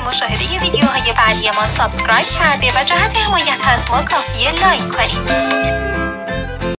مشاهده ویدیوهای بعدی ما subscribe کرده و جهت حمایت از ما کافیه like کنید.